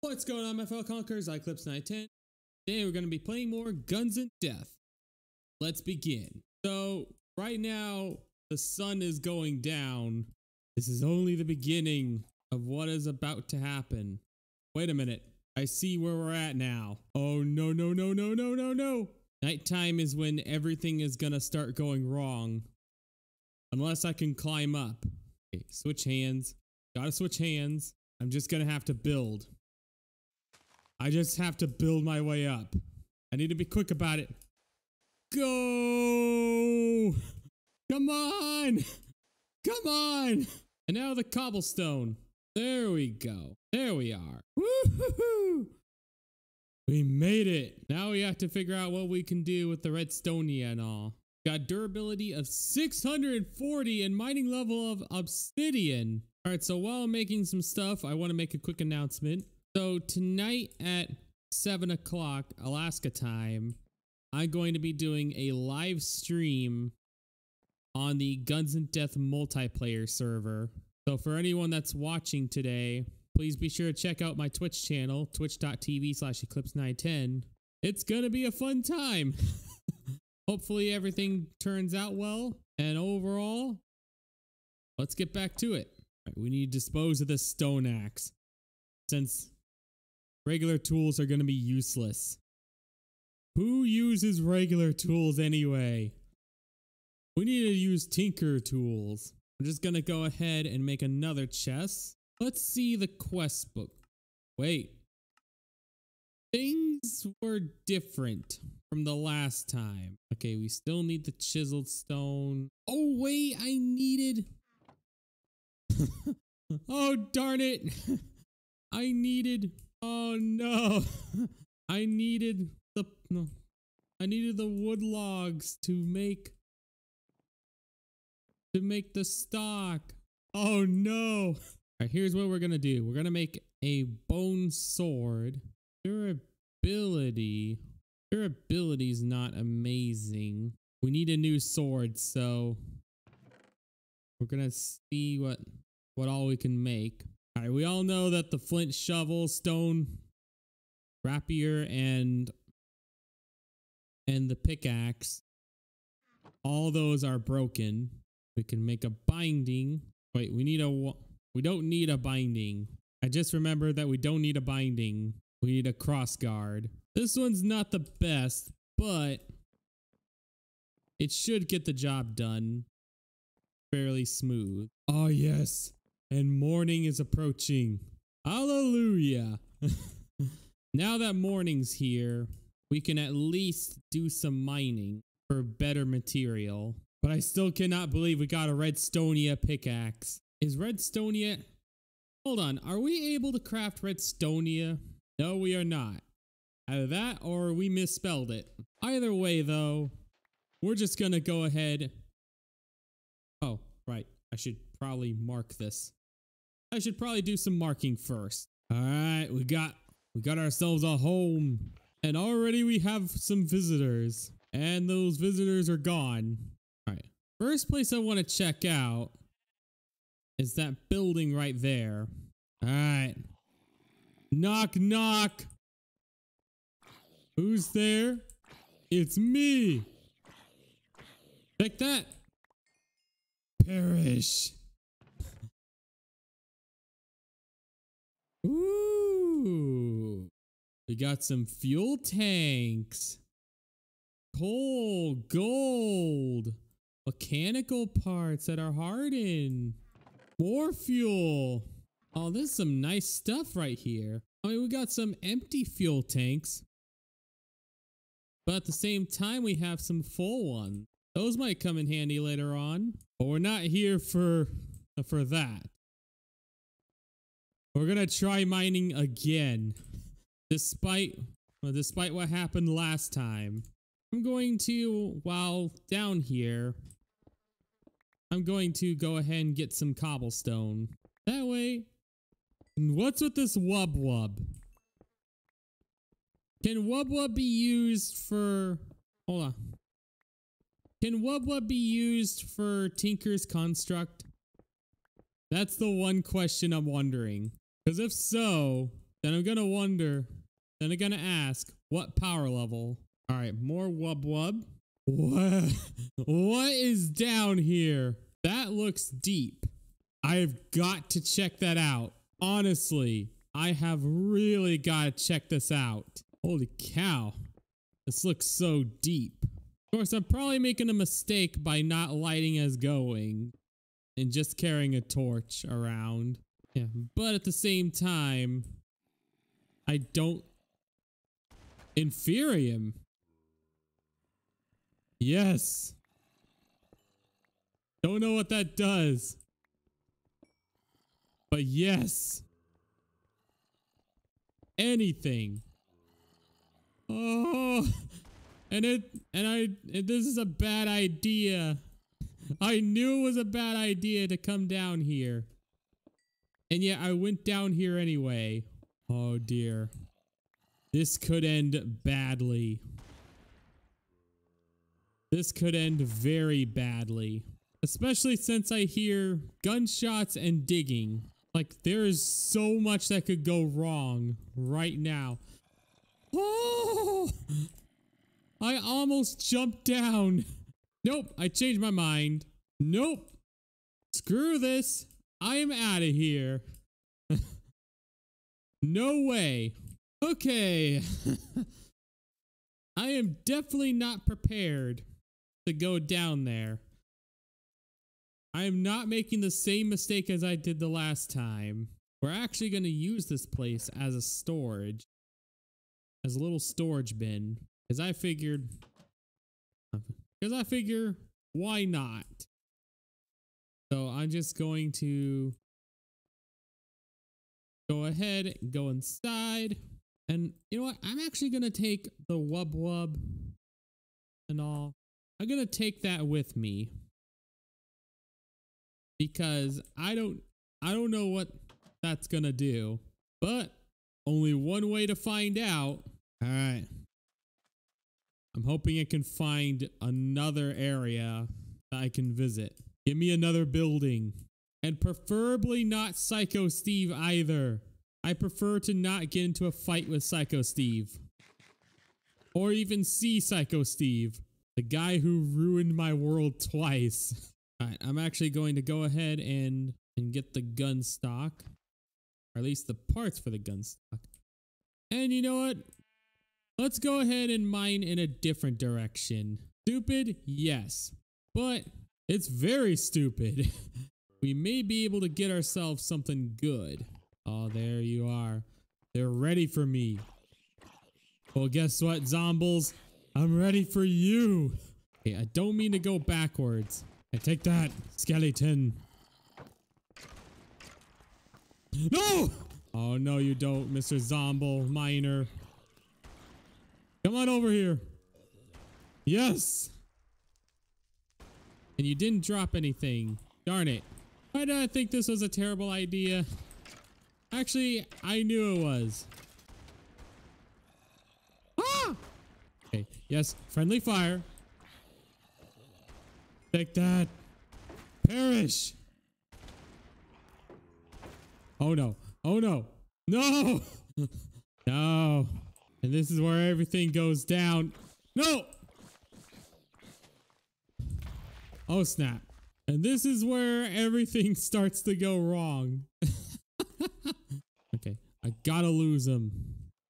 What's going on, my fellow conquerors? Eclipse910. Today we're going to be playing more Guns and Death. Let's begin. So, right now, the sun is going down. This is only the beginning of what is about to happen. Wait a minute. I see where we're at now. Oh, no, no, no, no, no, no, no. Nighttime is when everything is going to start going wrong. Unless I can climb up. Okay, switch hands. Gotta switch hands. I'm just gonna have to build. I just have to build my way up. I need to be quick about it. Go! Come on! Come on! And now the cobblestone. There we go. There we are. Woohoo! We made it. Now we have to figure out what we can do with the redstonia and all. Got durability of 640 and mining level of obsidian. All right, so while I'm making some stuff, I want to make a quick announcement. So tonight at 7 o'clock Alaska time, I'm going to be doing a live stream on the Guns and Death multiplayer server. So for anyone that's watching today, please be sure to check out my Twitch channel, twitch.tv slash eclipse910. It's going to be a fun time. Hopefully everything turns out well. And overall, let's get back to it. Right, we need to dispose of this stone axe since regular tools are going to be useless. Who uses regular tools anyway? We need to use tinker tools. I'm just going to go ahead and make another chest. Let's see the quest book. Wait. Things were different from the last time. Okay, we still need the chiseled stone. Oh, wait, I needed... oh, darn it. I needed... Oh, no. I needed the... No. I needed the wood logs to make... To make the stock. Oh, no. All right, here's what we're gonna do. We're gonna make a bone sword. Durability. Durability is not amazing. We need a new sword, so we're gonna see what what all we can make. All right, we all know that the flint shovel, stone, rapier, and and the pickaxe, all those are broken. We can make a binding. Wait, we need a we don't need a binding. I just remember that we don't need a binding. We need a cross guard. This one's not the best, but it should get the job done fairly smooth. Oh, yes. And morning is approaching. Hallelujah. now that morning's here, we can at least do some mining for better material. But I still cannot believe we got a Redstonia pickaxe. Is Redstonia... Hold on, are we able to craft Redstonia? No, we are not. Either that or we misspelled it. Either way, though, we're just gonna go ahead. Oh, right. I should probably mark this. I should probably do some marking first. All right, we got we got ourselves a home, and already we have some visitors, and those visitors are gone. All right, first place I want to check out is that building right there. All right, knock knock. Who's there? It's me. Take that. Perish. We got some fuel tanks. Coal, gold, mechanical parts that are hardened. More fuel. Oh, this is some nice stuff right here. I mean, we got some empty fuel tanks. But at the same time, we have some full ones. Those might come in handy later on. But we're not here for, for that. We're gonna try mining again. Despite, well, despite what happened last time. I'm going to, while down here, I'm going to go ahead and get some cobblestone. That way, and what's with this wub wub? Can Wub Wub be used for... Hold on. Can Wub Wub be used for Tinker's Construct? That's the one question I'm wondering. Because if so, then I'm gonna wonder, then I'm gonna ask, what power level? All right, more wub wub. What? What is down here? That looks deep. I've got to check that out. Honestly, I have really got to check this out. Holy cow. This looks so deep. Of course, I'm probably making a mistake by not lighting as going and just carrying a torch around. Yeah, but at the same time, I don't... Inferium. Yes. Don't know what that does. But yes. Anything. Oh, and it, and I, and this is a bad idea. I knew it was a bad idea to come down here. And yet I went down here anyway. Oh dear. This could end badly. This could end very badly. Especially since I hear gunshots and digging. Like, there is so much that could go wrong right now. Oh! I almost jumped down. Nope, I changed my mind. Nope. Screw this. I am out of here. no way. Okay. I am definitely not prepared to go down there. I am not making the same mistake as I did the last time. We're actually going to use this place as a storage. As a little storage bin. Because I figured... Uh, because I figure, why not? So I'm just going to go ahead, and go inside. And you know what? I'm actually going to take the wub wub and all. I'm going to take that with me because I don't I don't know what that's going to do, but only one way to find out. All right. I'm hoping it can find another area that I can visit. Give me another building. And preferably not Psycho Steve either. I prefer to not get into a fight with Psycho Steve. Or even see Psycho Steve. The guy who ruined my world twice. Alright, I'm actually going to go ahead and, and get the gun stock. Or at least the parts for the gun stock. And you know what? Let's go ahead and mine in a different direction. Stupid? Yes. But it's very stupid. we may be able to get ourselves something good. Oh, there you are. They're ready for me. Well, guess what, zombies? I'm ready for you. I don't mean to go backwards. I take that, skeleton. No! Oh, no, you don't, Mr. Zombie Miner. Come on over here. Yes. And you didn't drop anything. Darn it. Why did I think this was a terrible idea? Actually, I knew it was. Ah! Okay, yes, friendly fire. Take that. Perish. Oh no. Oh no. No! no. And this is where everything goes down. No! Oh snap. And this is where everything starts to go wrong. I gotta lose him.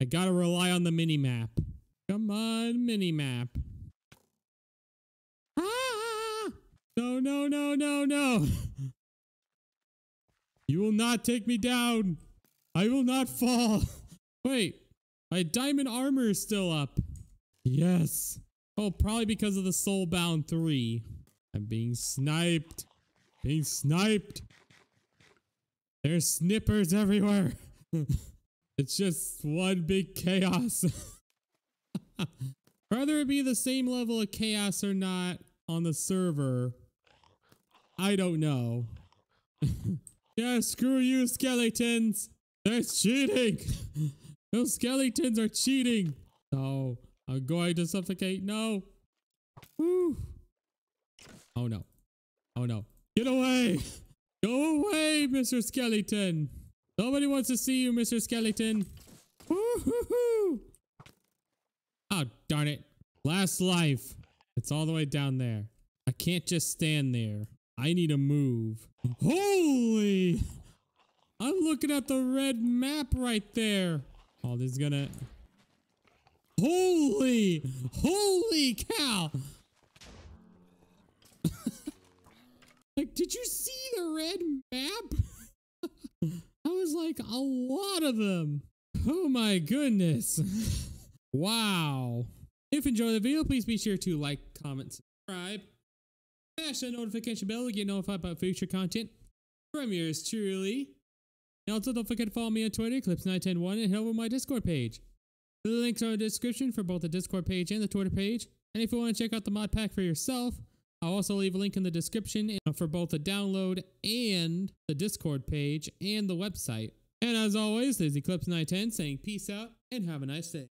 I gotta rely on the mini map. Come on, mini map. Ah! No, no, no, no, no. You will not take me down. I will not fall. Wait, my diamond armor is still up. Yes. Oh, probably because of the Soulbound 3. I'm being sniped. Being sniped. There's snippers everywhere. it's just one big chaos. Whether it be the same level of chaos or not on the server, I don't know. yeah, screw you, skeletons. They're cheating. Those skeletons are cheating. No, I'm going to suffocate. No. Oh no. Oh no. Get away! Go away, Mr. Skeleton! Nobody wants to see you, Mr. Skeleton. Woo-hoo-hoo. Oh, darn it. Last life. It's all the way down there. I can't just stand there. I need to move. Holy! I'm looking at the red map right there. Oh, this is gonna... Holy! Holy cow! like, did you see the red map? Was like, a lot of them. Oh my goodness. wow. If you enjoyed the video, please be sure to like, comment, subscribe. Smash that notification bell to get notified about future content from yours truly. And also don't forget to follow me on Twitter, Clips910one, and head over my Discord page. The links are in the description for both the Discord page and the Twitter page. And if you want to check out the mod pack for yourself, I'll also leave a link in the description uh, for both the download and the Discord page and the website. And as always, this is Eclipse910 saying peace out and have a nice day.